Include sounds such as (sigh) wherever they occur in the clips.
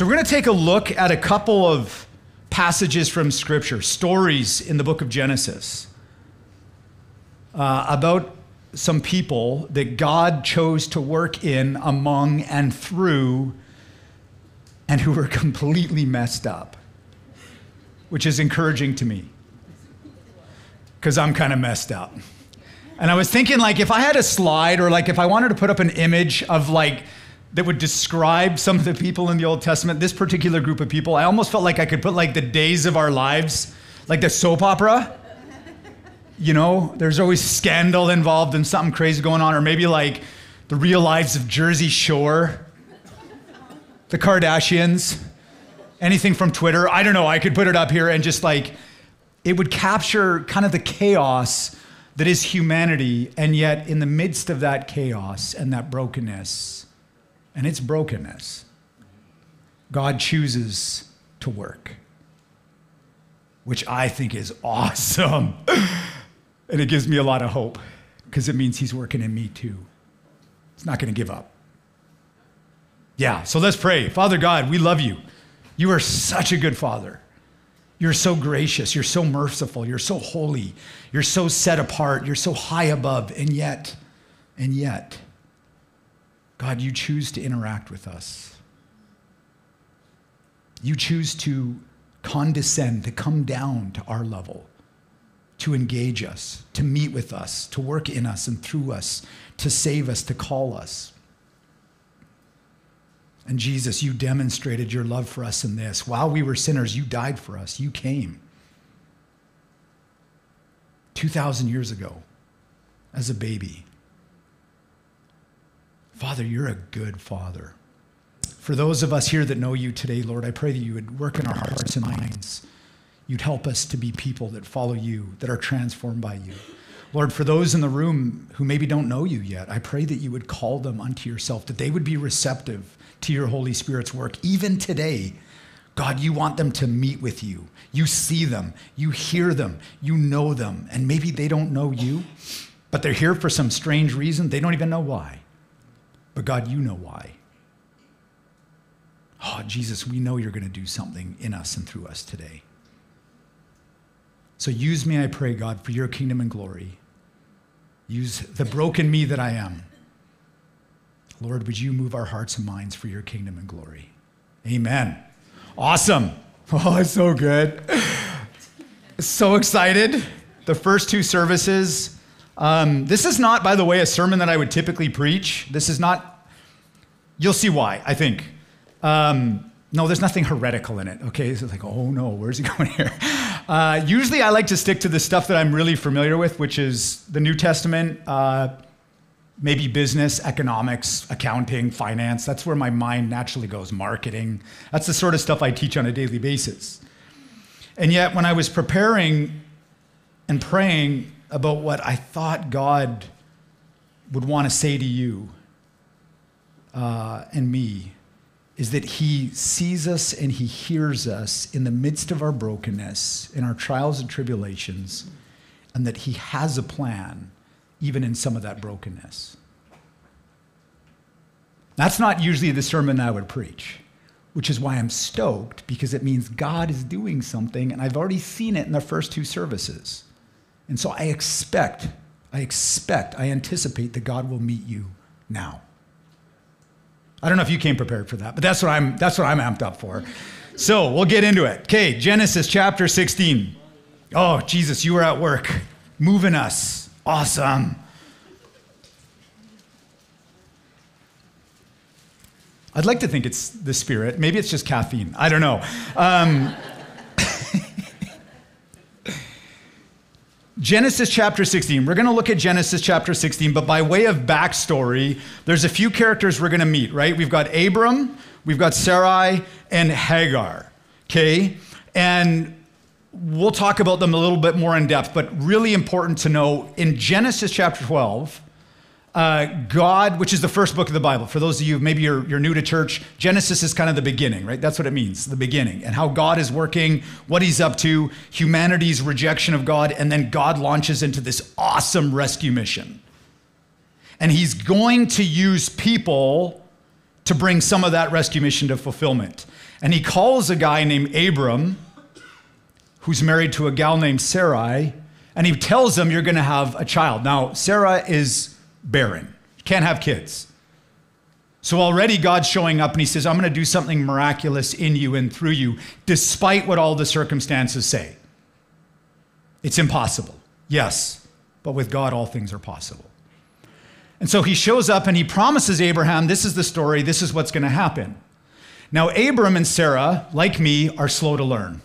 So we're going to take a look at a couple of passages from Scripture, stories in the book of Genesis uh, about some people that God chose to work in, among, and through, and who were (laughs) completely messed up, which is encouraging to me because I'm kind of messed up. And I was thinking, like, if I had a slide or like if I wanted to put up an image of like, that would describe some of the people in the Old Testament, this particular group of people, I almost felt like I could put like the days of our lives, like the soap opera. You know, there's always scandal involved and something crazy going on, or maybe like the real lives of Jersey Shore, the Kardashians, anything from Twitter. I don't know. I could put it up here and just like, it would capture kind of the chaos that is humanity, and yet in the midst of that chaos and that brokenness, and its brokenness, God chooses to work, which I think is awesome. (laughs) and it gives me a lot of hope because it means He's working in me too. He's not going to give up. Yeah, so let's pray. Father God, we love you. You are such a good Father. You're so gracious. You're so merciful. You're so holy. You're so set apart. You're so high above. And yet, and yet, God, you choose to interact with us. You choose to condescend, to come down to our level, to engage us, to meet with us, to work in us and through us, to save us, to call us. And Jesus, you demonstrated your love for us in this. While we were sinners, you died for us. You came 2,000 years ago as a baby. Father, you're a good father. For those of us here that know you today, Lord, I pray that you would work in our hearts and minds. You'd help us to be people that follow you, that are transformed by you. Lord, for those in the room who maybe don't know you yet, I pray that you would call them unto yourself, that they would be receptive to your Holy Spirit's work. Even today, God, you want them to meet with you. You see them, you hear them, you know them, and maybe they don't know you, but they're here for some strange reason. They don't even know why. But God, you know why. Oh, Jesus, we know you're going to do something in us and through us today. So use me, I pray, God, for your kingdom and glory. Use the broken me that I am Lord, would you move our hearts and minds for your kingdom and glory? Amen. Awesome. (laughs) Oh, it's so good. So excited. The first two services. Um, this is not, by the way, a sermon that I would typically preach. This is not, you'll see why, I think. Um, no, there's nothing heretical in it, okay? It's like, oh no, where's he (laughs) going here? Uh, usually I like to stick to the stuff that I'm really familiar with, which is the New Testament. Uh, maybe business, economics, accounting, finance. That's where my mind naturally goes, marketing. That's the sort of stuff I teach on a daily basis. And yet, when I was preparing and praying about what I thought God would want to say to you uh, and me, is that He sees us and He hears us in the midst of our brokenness, in our trials and tribulations, and that He has a plan even in some of that brokenness. That's not usually the sermon I would preach, which is why I'm stoked because it means God is doing something, and I've already seen it in the first two services. And so I expect, I expect, I anticipate that God will meet you now. I don't know if you came prepared for that, but that's what I'm that's what I'm amped up for. So we'll get into it. Okay, Genesis chapter 16. Oh, Jesus, you were at work, moving us. Awesome. I'd like to think it's the spirit. Maybe it's just caffeine. I don't know. Um, Genesis chapter 16. We're going to look at Genesis chapter 16, but by way of backstory, there's a few characters we're going to meet, right? We've got Abram, we've got Sarai, and Hagar, okay? And we'll talk about them a little bit more in depth, but really important to know in Genesis chapter 12, uh, God, which is the first book of the Bible, for those of you, maybe you're, you're new to church, Genesis is kind of the beginning, right? That's what it means, the beginning, and how God is working, what he's up to, humanity's rejection of God, and then God launches into this awesome rescue mission. And he's going to use people to bring some of that rescue mission to fulfillment. And he calls a guy named Abram, who's married to a gal named Sarai, and he tells them you're going to have a child. Now, Sarah is barren, You can't have kids. So already God's showing up and he says, I'm going to do something miraculous in you and through you, despite what all the circumstances say. It's impossible. Yes, but with God, all things are possible. And so he shows up and he promises Abraham, This is the story, this is what's going to happen. Now, Abram and Sarah, like me, are slow to learn.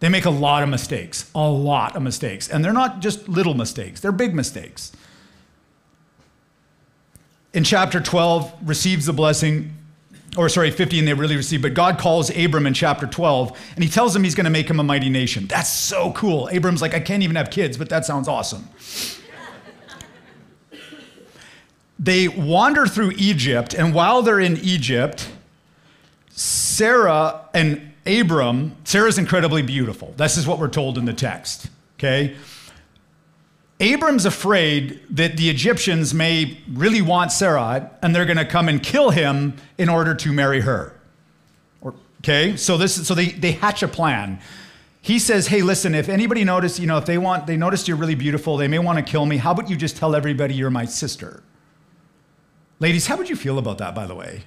They make a lot of mistakes, a lot of mistakes. And they're not just little mistakes, they're big mistakes. In chapter 12, receives the blessing, or sorry, 15 they really receive, but God calls Abram in chapter 12 and he tells him he's going to make him a mighty nation. That's so cool. Abram's like, I can't even have kids, but that sounds awesome. they wander through Egypt, and while they're in Egypt, Sarah and Abram, Sarah's incredibly beautiful. This is what we're told in the text, okay? Abram's afraid that the Egyptians may really want Sarah and they're going to come and kill him in order to marry her. Okay? So this so they they hatch a plan. He says, "Hey, listen, if anybody noticed, you know, if they want they noticed you're really beautiful, they may want to kill me. How about you just tell everybody you're my sister?" Ladies, how would you feel about that by the way?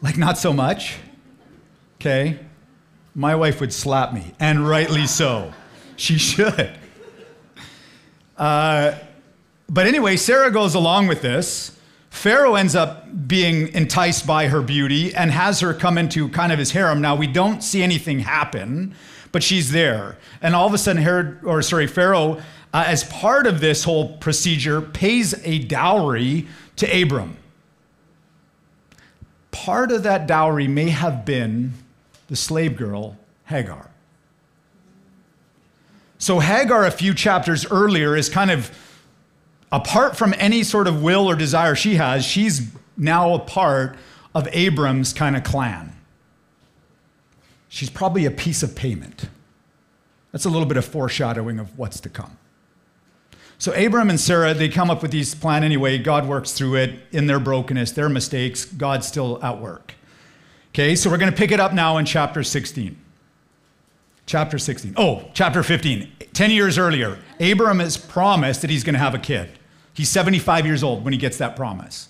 Like not so much? Okay? My wife would slap me, and rightly so. She should. Uh, but anyway, Sarah goes along with this. Pharaoh ends up being enticed by her beauty and has her come into kind of his harem. Now, we don't see anything happen, but she's there. And all of a sudden, Herod, or sorry, Pharaoh, uh, as part of this whole procedure, pays a dowry to Abram. Part of that dowry may have been the slave girl, Hagar. So, Hagar, a few chapters earlier, is kind of apart from any sort of will or desire she has, she's now a part of Abram's kind of clan. She's probably a piece of payment. That's a little bit of foreshadowing of what's to come. So Abram and Sarah, they come up with this plan anyway. God works through it in their brokenness, their mistakes. God's still at work. Okay, so we're going to pick it up now in chapter 16. Chapter 16. Oh, chapter 15. 10 years earlier, Abram has promised that he's going to have a kid. He's 75 years old when he gets that promise.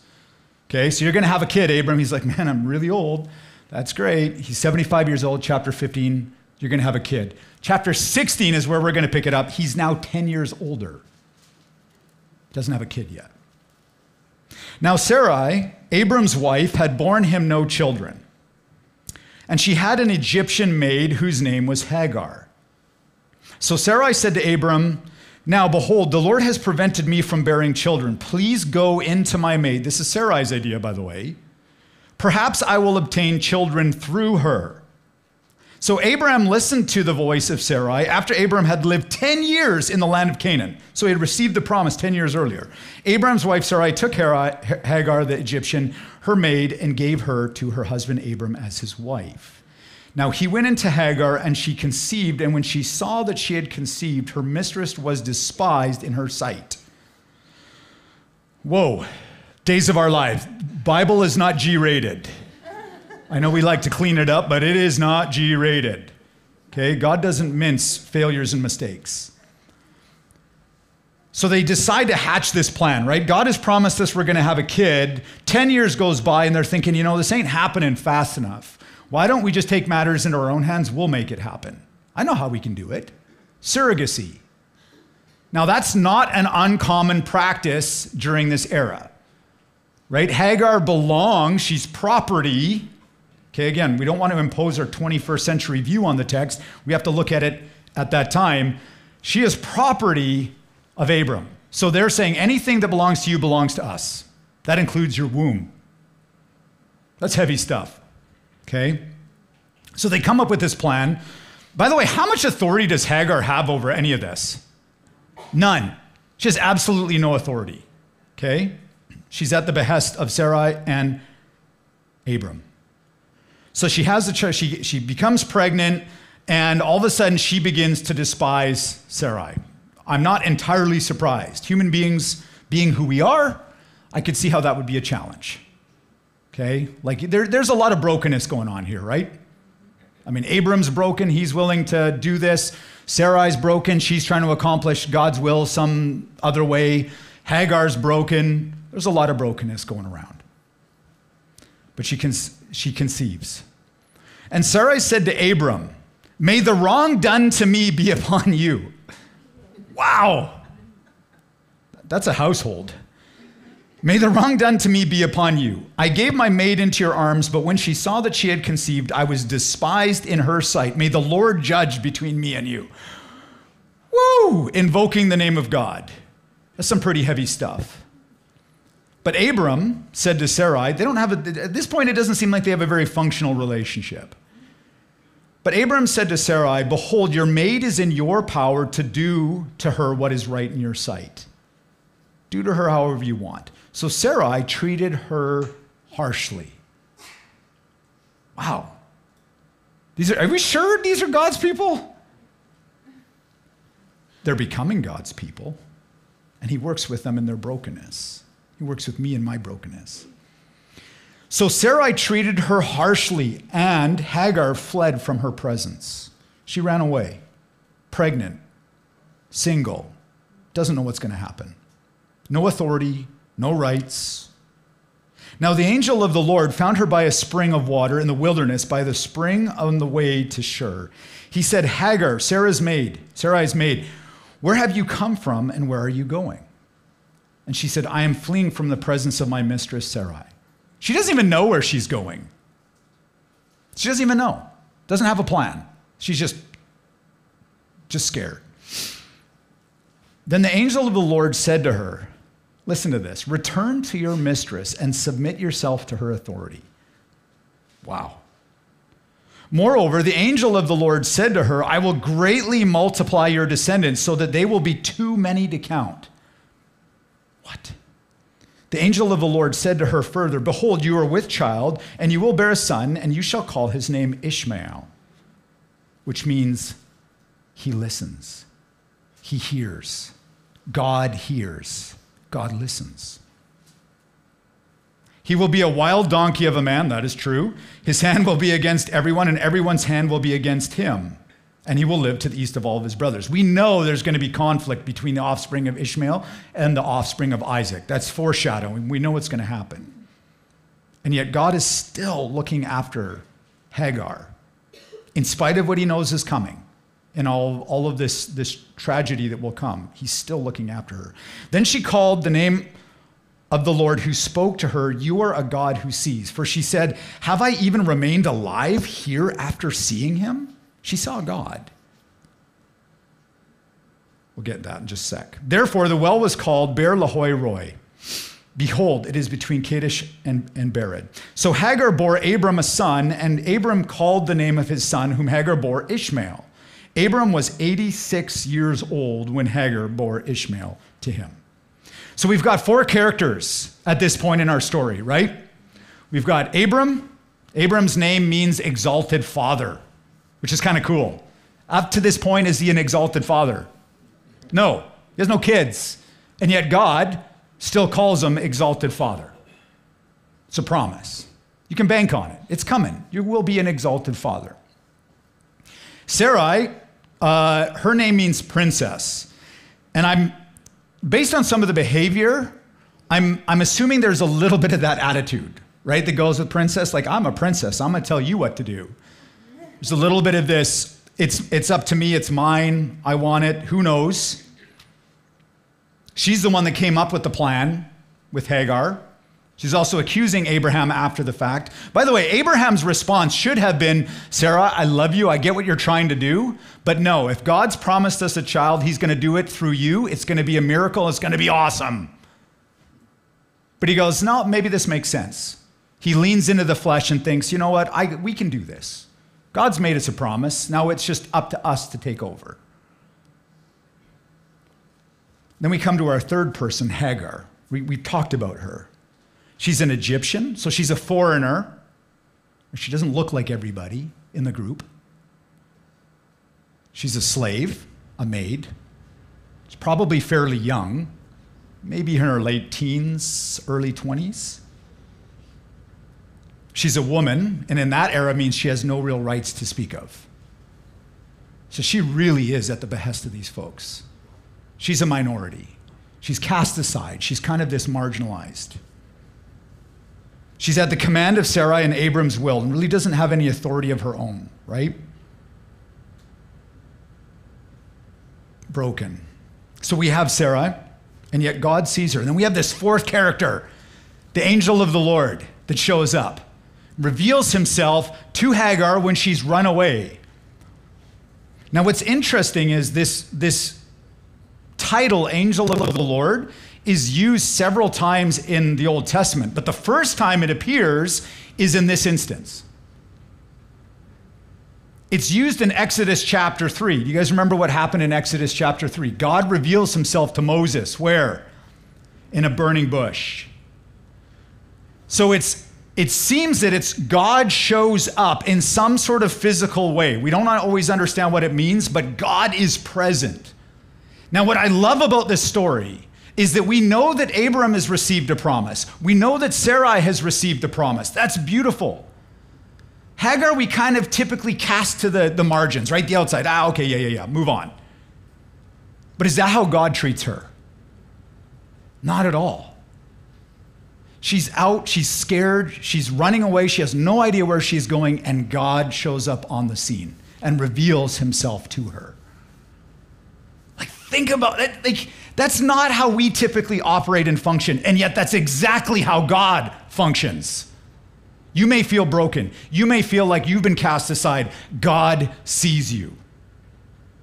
Okay, so you're going to have a kid, Abram. He's like, man, I'm really old. That's great. He's 75 years old. Chapter 15, you're going to have a kid. Chapter 16 is where we're going to pick it up. He's now 10 years older. Doesn't have a kid yet. Now, Sarai, Abram's wife, had borne him no children. And she had an Egyptian maid whose name was Hagar. So Sarai said to Abram, Now behold, the Lord has prevented me from bearing children. Please go into my maid. This is Sarai's idea, by the way. Perhaps I will obtain children through her. So Abraham listened to the voice of Sarai after Abraham had lived 10 years in the land of Canaan. So he had received the promise 10 years earlier. Abraham's wife Sarai took Hagar, the Egyptian, her maid, and gave her to her husband Abram as his wife. Now he went into Hagar, and she conceived, and when she saw that she had conceived, her mistress was despised in her sight. Whoa, days of our lives. Bible is not G rated. I know we like to clean it up, but it is not G rated. Okay? God doesn't mince failures and mistakes. So they decide to hatch this plan, right? God has promised us we're going to have a kid. 10 years goes by and they're thinking, you know, this ain't happening fast enough. Why don't we just take matters into our own hands? We'll make it happen. I know how we can do it surrogacy. Now, that's not an uncommon practice during this era, right? Hagar belongs, she's property Okay, again, we don't want to impose our 21st century view on the text. We have to look at it at that time. She is property of Abram. So they're saying anything that belongs to you belongs to us. That includes your womb. That's heavy stuff. Okay? So they come up with this plan. By the way, how much authority does Hagar have over any of this? None. She has absolutely no authority. Okay? She's at the behest of Sarai and Abram. So she has the child, she, she becomes pregnant, and all of a sudden she begins to despise Sarai. I'm not entirely surprised. Human beings being who we are, I could see how that would be a challenge. Okay? Like there, there's a lot of brokenness going on here, right? I mean, Abram's broken. He's willing to do this. Sarai's broken. She's trying to accomplish God's will some other way. Hagar's broken. There's a lot of brokenness going around. But she, con- she conceives. And Sarai said to Abram, May the wrong done to me be upon you. Wow. That's a household. May the wrong done to me be upon you. I gave my maid into your arms, but when she saw that she had conceived, I was despised in her sight. May the Lord judge between me and you. Woo! Invoking the name of God. That's some pretty heavy stuff. But Abram said to Sarai, they don't have a, at this point, it doesn't seem like they have a very functional relationship. But Abram said to Sarai, Behold, your maid is in your power to do to her what is right in your sight. Do to her however you want. So Sarai treated her harshly. Wow. These are, are we sure these are God's people? They're becoming God's people, and He works with them in their brokenness. He works with me in my brokenness. So Sarai treated her harshly, and Hagar fled from her presence. She ran away, pregnant, single, doesn't know what's going to happen. No authority, no rights. Now the angel of the Lord found her by a spring of water in the wilderness, by the spring on the way to Shur. He said, Hagar, Sarah's maid, Sarai's maid, where have you come from and where are you going? And she said, I am fleeing from the presence of my mistress Sarai. She doesn't even know where she's going. She doesn't even know. Doesn't have a plan. She's just just scared. Then the angel of the Lord said to her, Listen to this return to your mistress and submit yourself to her authority. Wow. Moreover, the angel of the Lord said to her, I will greatly multiply your descendants so that they will be too many to count. What? The angel of the Lord said to her further, Behold, you are with child, and you will bear a son, and you shall call his name Ishmael, which means he listens, he hears. God hears. God listens. He will be a wild donkey of a man, that is true. His hand will be against everyone, and everyone's hand will be against him. And he will live to the east of all of his brothers. We know there's going to be conflict between the offspring of Ishmael and the offspring of Isaac. That's foreshadowing. We know what's going to happen. And yet, God is still looking after Hagar, in spite of what he knows is coming and all, all of this, this tragedy that will come. He's still looking after her. Then she called the name of the Lord who spoke to her, You are a God who sees. For she said, Have I even remained alive here after seeing him? She saw God. We'll get that in just a sec. Therefore, the well was called Beer Lahai Roi. Behold, it is between Kadesh and, and Bered. So Hagar bore Abram a son, and Abram called the name of his son, whom Hagar bore Ishmael. Abram was 86 years old when Hagar bore Ishmael to him. So we've got four characters at this point in our story, right? We've got Abram. Abram's name means exalted father, which is kind of cool. Up to this point, is he an exalted father? No, he has no kids. And yet God still calls him exalted father. It's a promise. You can bank on it. It's coming. You will be an exalted father. Sarai uh, her name means princess. And I'm, based on some of the behavior, I'm, I'm assuming there's a little bit of that attitude, right, that goes with princess. Like, I'm a princess, I'm gonna tell you what to do. There's a little bit of this, it's, it's up to me, it's mine, I want it, who knows? She's the one that came up with the plan with Hagar. She's also accusing Abraham after the fact. By the way, Abraham's response should have been Sarah, I love you. I get what you're trying to do. But no, if God's promised us a child, he's going to do it through you. It's going to be a miracle. It's going to be awesome. But he goes, No, maybe this makes sense. He leans into the flesh and thinks, You know what? I, we can do this. God's made us a promise. Now it's just up to us to take over. Then we come to our third person, Hagar. We, we talked about her. She's an Egyptian, so she's a foreigner. She doesn't look like everybody in the group. She's a slave, a maid. She's probably fairly young, maybe in her late teens, early 20s. She's a woman, and in that era means she has no real rights to speak of. So she really is at the behest of these folks. She's a minority. She's cast aside. She's kind of this marginalized. She's at the command of Sarai and Abram's will and really doesn't have any authority of her own, right? Broken. So we have Sarai, and yet God sees her. And then we have this fourth character, the angel of the Lord, that shows up, reveals himself to Hagar when she's run away. Now, what's interesting is this, this title, angel of the Lord, is used several times in the Old Testament, but the first time it appears is in this instance. It's used in Exodus chapter 3. Do You guys remember what happened in Exodus chapter 3? God reveals himself to Moses. Where? In a burning bush. So it's it seems that it's God shows up in some sort of physical way. We don't always understand what it means, but God is present. Now, what I love about this story is that we know that Abram has received a promise. We know that Sarai has received a promise. That's beautiful. Hagar, we kind of typically cast to the, the margins, right? The outside. Ah, okay, yeah, yeah, yeah, move on. But is that how God treats her? Not at all. She's out, she's scared, she's running away, she has no idea where she's going, and God shows up on the scene and reveals himself to her. Like, think about it. Like, that's not how we typically operate and function, and yet that's exactly how God functions. You may feel broken. You may feel like you've been cast aside. God sees you,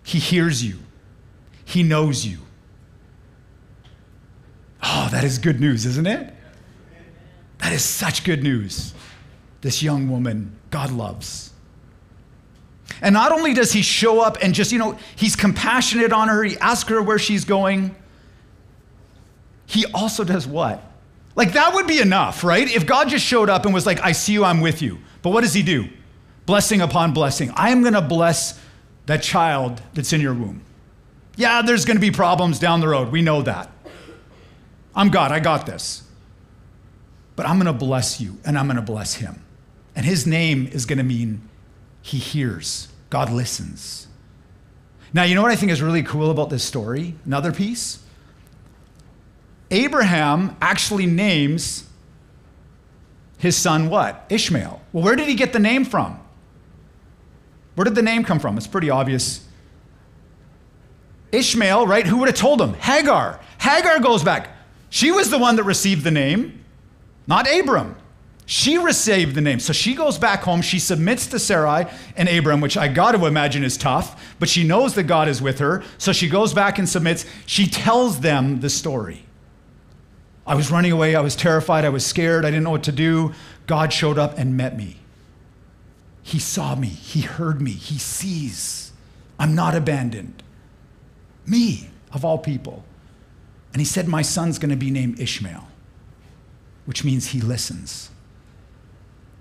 He hears you, He knows you. Oh, that is good news, isn't it? That is such good news. This young woman, God loves. And not only does he show up and just, you know, he's compassionate on her, he asks her where she's going, he also does what? Like, that would be enough, right? If God just showed up and was like, I see you, I'm with you. But what does he do? Blessing upon blessing. I am going to bless that child that's in your womb. Yeah, there's going to be problems down the road. We know that. I'm God, I got this. But I'm going to bless you and I'm going to bless him. And his name is going to mean he hears, God listens. Now, you know what I think is really cool about this story? Another piece? Abraham actually names his son what? Ishmael. Well, where did he get the name from? Where did the name come from? It's pretty obvious. Ishmael, right? Who would have told him? Hagar. Hagar goes back. She was the one that received the name, not Abram. She received the name. So she goes back home. She submits to Sarai and Abram, which I got to imagine is tough, but she knows that God is with her. So she goes back and submits. She tells them the story. I was running away. I was terrified. I was scared. I didn't know what to do. God showed up and met me. He saw me. He heard me. He sees. I'm not abandoned. Me, of all people. And he said, My son's going to be named Ishmael, which means he listens.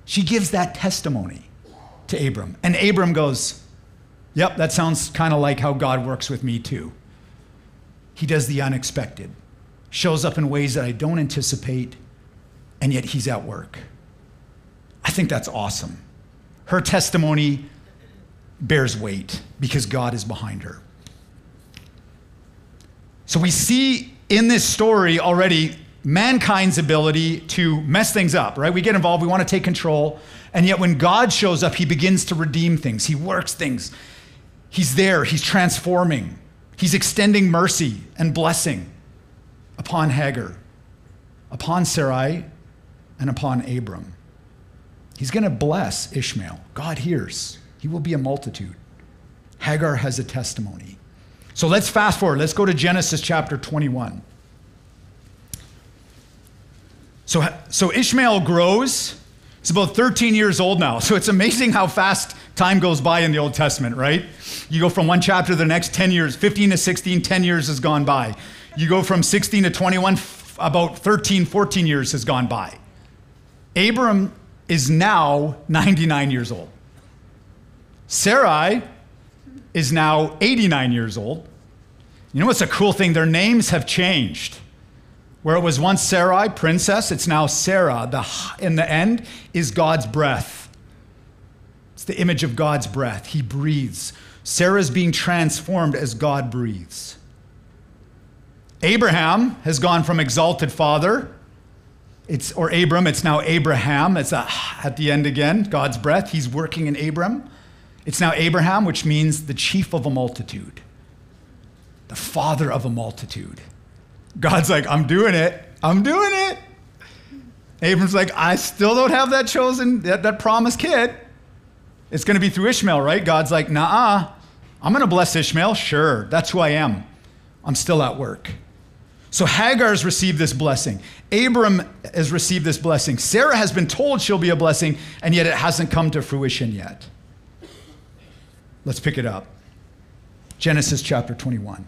She gives that testimony to Abram. And Abram goes, Yep, that sounds kind of like how God works with me too. He does the unexpected shows up in ways that I don't anticipate, and yet he's at work. I think that's awesome. Her testimony bears weight because God is behind her. So we see in this story already mankind's ability to mess things up, right? We get involved, we want to take control, and yet when God shows up, he begins to redeem things, he works things. He's there, he's transforming, he's extending mercy and blessing upon Hagar, upon Sarai, and upon Abram. He's going to bless Ishmael. God hears. He will be a multitude. Hagar has a testimony. So let's fast forward. Let's go to Genesis chapter 21. So, so Ishmael grows. He's about 13 years old now. So it's amazing how fast time goes by in the Old Testament, right? You go from one chapter to the next 10 years, 15 to 16, 10 years has gone by. You go from 16 to 21, about 13, 14 years has gone by. Abram is now 99 years old. Sarai is now 89 years old. You know what's a cool thing? Their names have changed. Where it was once Sarai, princess, it's now Sarah. The in the end is God's breath. It's the image of God's breath. He breathes. Sarah's being transformed as God breathes. Abraham has gone from exalted father, it's or Abram, it's now Abraham. It's a, at the end again, God's breath. He's working in Abram. It's now Abraham, which means the chief of a multitude, the father of a multitude. God's like, I'm doing it. I'm doing it. Abram's like, I still don't have that chosen, that, that promised kid. It's going to be through Ishmael, right? God's like, nah, I'm going to bless Ishmael. Sure, that's who I am. I'm still at work. So Hagar's received this blessing. Abram has received this blessing. Sarah has been told she'll be a blessing, and yet it hasn't come to fruition yet. Let's pick it up. Genesis chapter 21.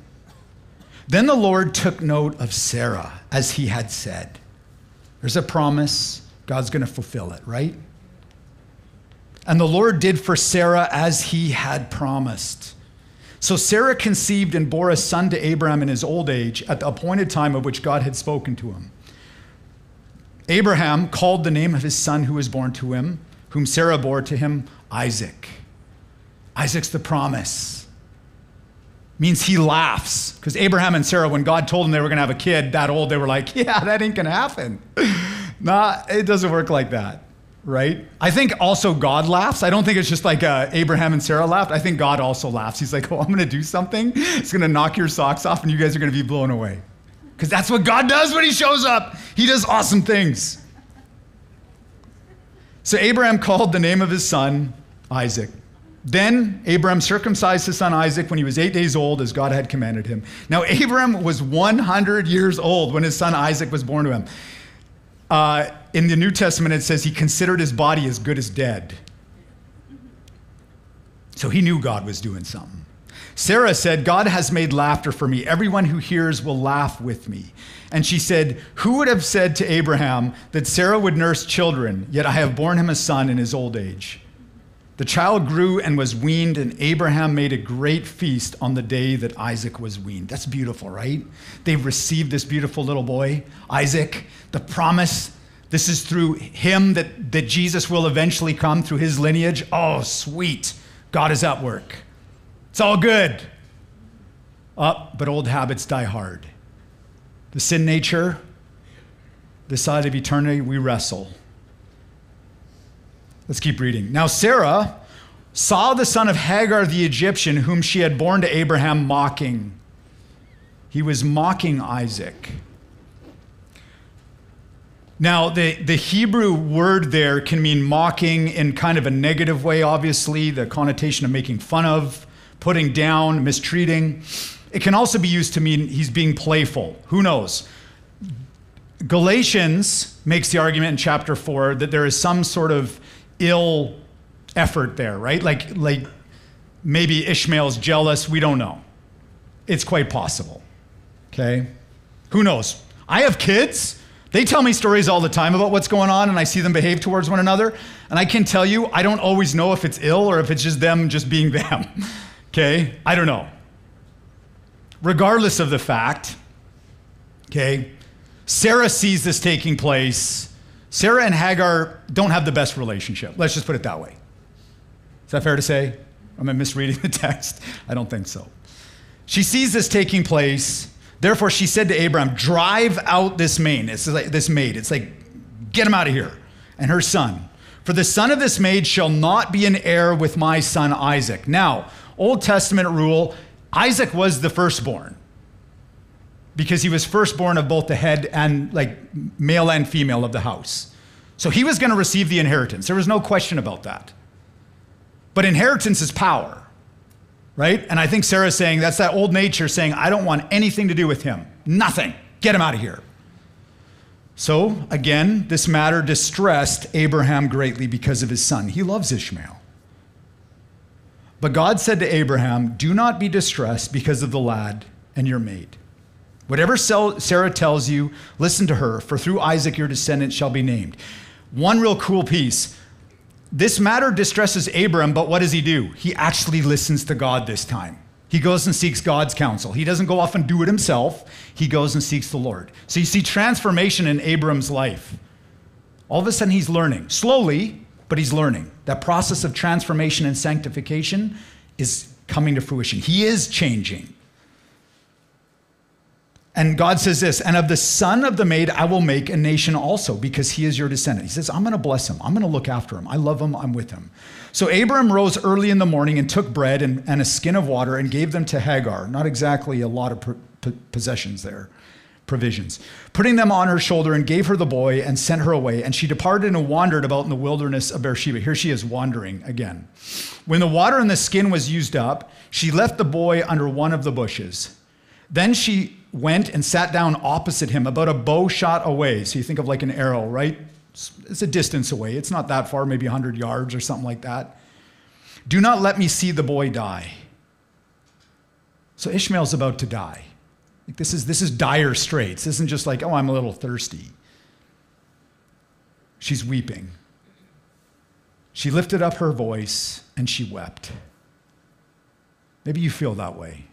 Then the Lord took note of Sarah as he had said. There's a promise, God's going to fulfill it, right? And the Lord did for Sarah as he had promised. So Sarah conceived and bore a son to Abraham in his old age at the appointed time of which God had spoken to him. Abraham called the name of his son who was born to him, whom Sarah bore to him, Isaac. Isaac's the promise. Means he laughs. Because Abraham and Sarah, when God told them they were going to have a kid that old, they were like, (laughs) yeah, that ain't going to happen. (laughs) nah, it doesn't work like that right? I think also God laughs. I don't think it's just like uh, Abraham and Sarah laughed. I think God also laughs. He's like, (laughs) oh, I'm going to do something. It's going to knock your socks off and you guys are going to be blown away. Because that's what God does when he shows up. He does awesome things. So Abraham called the name of his son Isaac. Then Abraham circumcised his son Isaac when he was eight days old, as God had commanded him. Now, Abraham was 100 years old when his son Isaac was born to him. Uh, in the New Testament, it says he considered his body as good as dead. So he knew God was doing something. Sarah said, God has made laughter for me. Everyone who hears will laugh with me. And she said, Who would have said to Abraham that Sarah would nurse children, yet I have borne him a son in his old age? The child grew and was weaned, and Abraham made a great feast on the day that Isaac was weaned. That's beautiful, right? They've received this beautiful little boy, Isaac, the promise. This is through him that, that Jesus will eventually come through his lineage. Oh, sweet. God is at work. It's all good. Uh, but old habits die hard. The sin nature, the side of eternity, we wrestle. Let's keep reading. Now, Sarah saw the son of Hagar the Egyptian, whom she had borne to Abraham, mocking. He was mocking Isaac. Now, the, the Hebrew word there can mean mocking in kind of a negative way, obviously, the connotation of making fun of, putting down, mistreating. It can also be used to mean he's being playful. Who knows? Galatians makes the argument in chapter 4 that there is some sort of ill effort there, right? Like, like maybe Ishmael's jealous. We don't know. It's quite possible. Okay? Who knows? I have kids. They tell me stories all the time about what's going on, and I see them behave towards one another. And I can tell you, I don't always know if it's ill or if it's just them just being (laughs) them. okay? I don't know. Regardless of the fact, okay, Sarah sees this taking place Sarah and Hagar don't have the best relationship. Let's just put it that way. Is that fair to say? Am I misreading the (laughs) text? I don't think so. She sees this taking place. Therefore, she said to Abraham, Drive out this maid. It's like this maid. It's like, get him out of here. And her son. For the son of this maid shall not be an heir with my son Isaac. Now, Old Testament rule Isaac was the firstborn because he was firstborn of both the head and like male and female of the house. So he was going to receive the inheritance. There was no question about that. But inheritance is power, right? And I think Sarah's saying that's that old nature saying, I don't want anything to do with him. Nothing. Get him out of here. So again, this matter distressed Abraham greatly because of his son. He loves Ishmael. But God said to Abraham, Do not be distressed because of the lad and your maid. Whatever Sarah tells you, listen to her, for through Isaac your descendant shall be named. One real cool piece. This matter distresses Abram, but what does he do? He actually listens to God this time. He goes and seeks God's counsel. He doesn't go off and do it himself. He goes and seeks the Lord. So you see transformation in Abram's life. All of a sudden, he's learning. Slowly, but he's learning. That process of transformation and sanctification is coming to fruition. He is changing. And God says this, and of the son of the maid I will make a nation also, because he is your descendant. He says, I'm going to bless him. I'm going to look after him. I love him. I'm with him. So Abram rose early in the morning and took bread and, and a skin of water and gave them to Hagar. Not exactly a lot of possessions there, provisions. Putting them on her shoulder and gave her the boy and sent her away. And she departed and wandered about in the wilderness of Beersheba. Here she is wandering again. When the water in the skin was used up, she left the boy under one of the bushes. Then she went and sat down opposite him, about a bow shot away. So you think of like an arrow, right? It's a distance away. It's not that far, maybe 100 yards or something like that. Do not let me see the boy die. So Ishmael's about to die. Like this, is, this is dire straits. This isn't just like, oh, I'm a little thirsty. She's weeping. She lifted up her voice and she wept. Maybe you feel that way.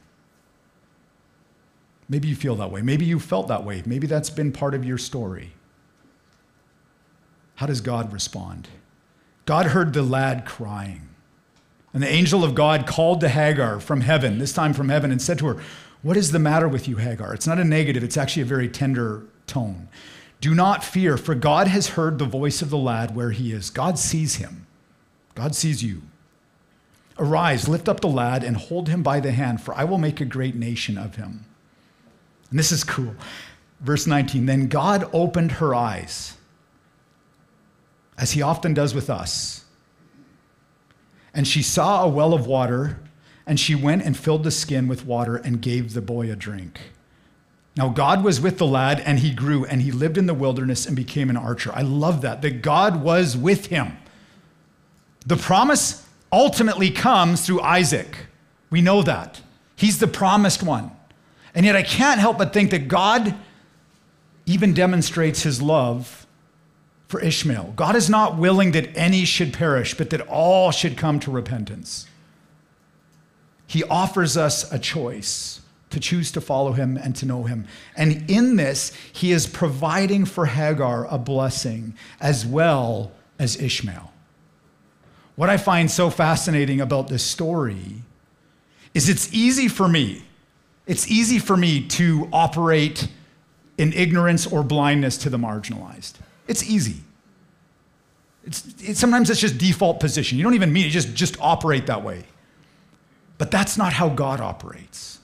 Maybe you feel that way. Maybe you felt that way. Maybe that's been part of your story. How does God respond? God heard the lad crying. And the angel of God called to Hagar from heaven, this time from heaven, and said to her, What is the matter with you, Hagar? It's not a negative, it's actually a very tender tone. Do not fear, for God has heard the voice of the lad where he is. God sees him, God sees you. Arise, lift up the lad, and hold him by the hand, for I will make a great nation of him. And this is cool. Verse 19 Then God opened her eyes, as he often does with us. And she saw a well of water, and she went and filled the skin with water and gave the boy a drink. Now, God was with the lad, and he grew, and he lived in the wilderness and became an archer. I love that, that God was with him. The promise ultimately comes through Isaac. We know that. He's the promised one. And yet I can't help but think that God even demonstrates his love for Ishmael. God is not willing that any should perish, but that all should come to repentance. He offers us a choice to choose to follow him and to know him. And in this, he is providing for Hagar a blessing as well as Ishmael. What I find so fascinating about this story is it's easy for me it's easy for me to operate in ignorance or blindness to the marginalized. It's easy. It's, it, sometimes it's just default position. You don't even mean it, just, just operate that way. But that's not how God operates.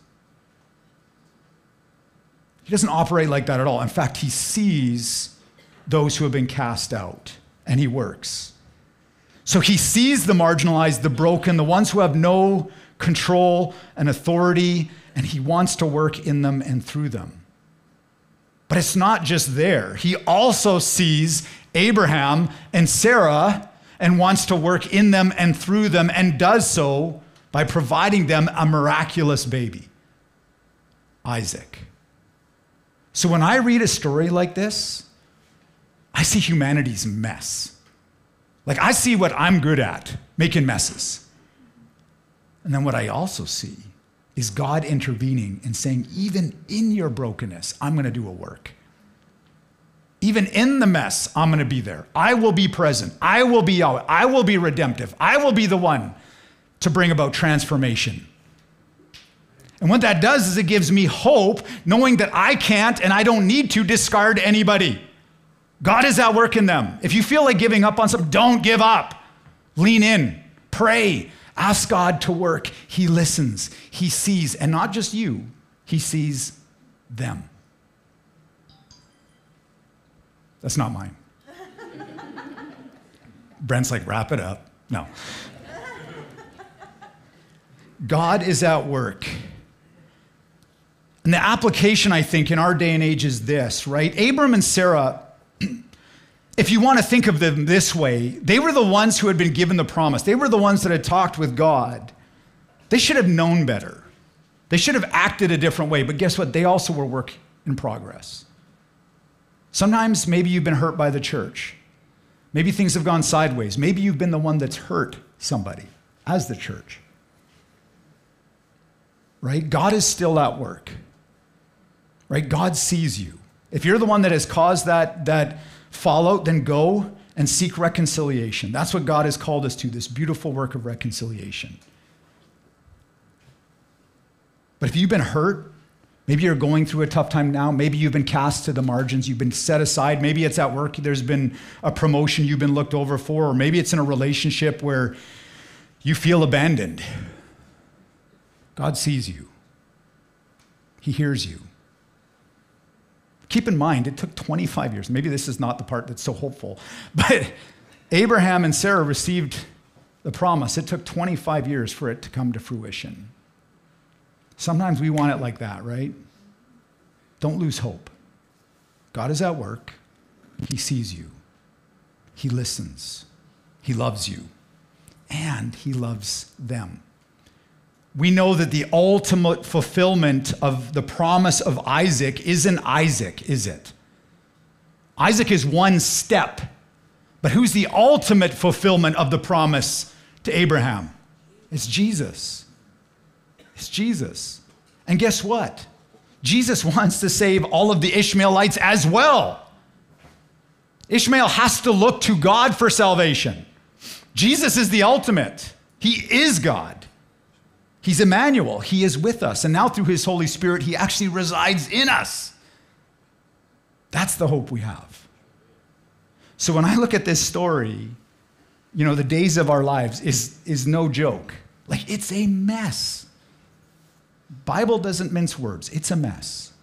He doesn't operate like that at all. In fact, he sees those who have been cast out and he works. So he sees the marginalized, the broken, the ones who have no control and authority and he wants to work in them and through them. But it's not just there. He also sees Abraham and Sarah and wants to work in them and through them and does so by providing them a miraculous baby, Isaac. So when I read a story like this, I see humanity's mess. Like I see what I'm good at, making messes. And then what I also see is God intervening and saying, even in your brokenness, I'm going to do a work. Even in the mess, I'm going to be there. I will be present. I will be out. I will be redemptive. I will be the one to bring about transformation. And what that does is it gives me hope, knowing that I can't and I don't need to discard anybody. God is at work in them. If you feel like giving up on something, don't give up. Lean in, pray, Ask God to work. He listens, He sees, and not just you, He sees them. That's not mine. (laughs) Brent's like, wrap it up. No. God is at work. And the application, I think, in our day and age is this, right? Abram and Sarah if you want to think of them this way, they were the ones who had been given the promise. They were the ones that had talked with God. They should have known better. They should have acted a different way. But guess what? They also were work in progress. Sometimes maybe you've been hurt by the church. Maybe things have gone sideways. Maybe you've been the one that's hurt somebody as the church. right? God is still at work, right? God sees you. If you're the one that has caused that, that fallout, then go and seek reconciliation. That's what God has called us to, this beautiful work of reconciliation. But if you've been hurt, maybe you're going through a tough time now, maybe you've been cast to the margins, you've been set aside, maybe it's at work, there's been a promotion you've been looked over for, or maybe it's in a relationship where you feel abandoned. God sees you, He hears you. Keep in mind, it took 25 years. Maybe this is not the part that's so hopeful, (laughs) but Abraham and Sarah received the promise. It took 25 years for it to come to fruition. Sometimes we want it like that, right? Don't lose hope. God is at work, He sees you, He listens, He loves you, and He loves them we know that the ultimate fulfillment of the promise of Isaac isn't Isaac, is it? Isaac is one step. But who's the ultimate fulfillment of the promise to Abraham? It's Jesus. It's Jesus. And guess what? Jesus (laughs) wants to save all of the Ishmaelites as well. Ishmael has to look to God for salvation. Jesus is the ultimate, He is God. He's Emmanuel. He is with us. And now through his Holy Spirit, he actually resides in us. That's the hope we have. So when I look at this story, you know, the days of our lives is, is no joke. Like it's a mess. Bible doesn't mince words. It's a mess.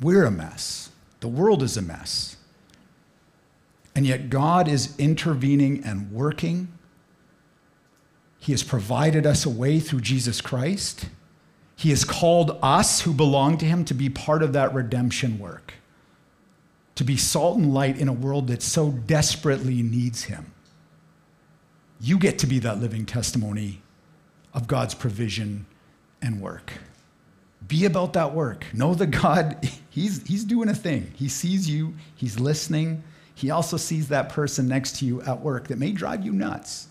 We're a mess. The world is a mess. And yet God is intervening and working he has provided us a way through Jesus Christ. He has called us who belong to Him to be part of that redemption work, to be salt and light in a world that so desperately needs Him. You get to be that living testimony of God's provision and work. Be about that work. Know that God, (laughs) he's, he's doing a thing. He sees you, He's listening. He also sees that person next to you at work that may drive you nuts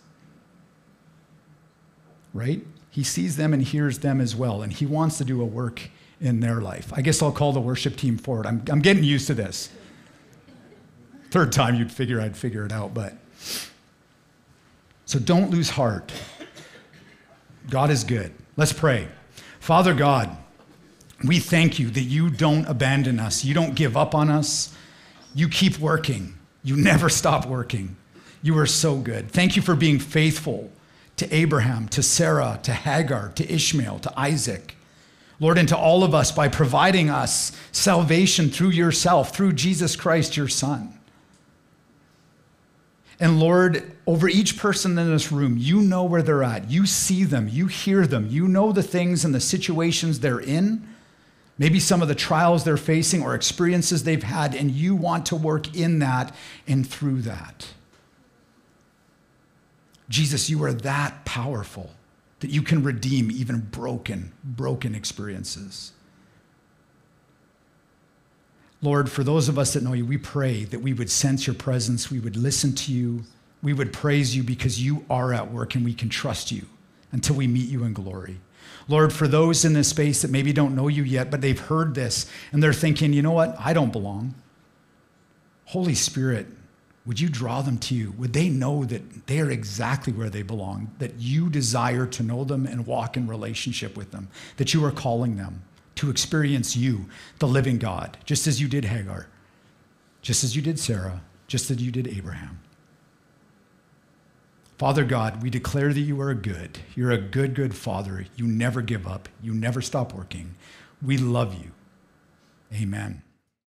right? He sees them and hears them as well, and he wants to do a work in their life. I guess I'll call the worship team forward. I'm, I'm getting used to this. Third time you'd figure I'd figure it out, but. So don't lose heart. God is good. Let's pray. Father God, we thank you that you don't abandon us, you don't give up on us, you keep working, you never stop working. You are so good. Thank you for being faithful to Abraham, to Sarah, to Hagar, to Ishmael, to Isaac. Lord, and to all of us by providing us salvation through yourself, through Jesus Christ, your Son. And Lord, over each person in this room, you know where they're at. You see them, you hear them, you know the things and the situations they're in, maybe some of the trials they're facing or experiences they've had, and you want to work in that and through that. Jesus, you are that powerful that you can redeem even broken, broken experiences. Lord, for those of us that know you, we pray that we would sense your presence, we would listen to you, we would praise you because you are at work and we can trust you until we meet you in glory. Lord, for those in this space that maybe don't know you yet, but they've heard this and they're thinking, you know what? I don't belong. Holy Spirit, would you draw them to you? Would they know that they are exactly where they belong, that you desire to know them and walk in relationship with them, that you are calling them to experience you, the living God, just as you did Hagar, just as you did Sarah, just as you did Abraham? Father God, we declare that you are good. You're a good, good Father. You never give up, you never stop working. We love you. Amen.